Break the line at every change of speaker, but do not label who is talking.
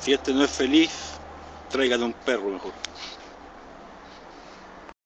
Si este no es feliz, traigan un perro mejor.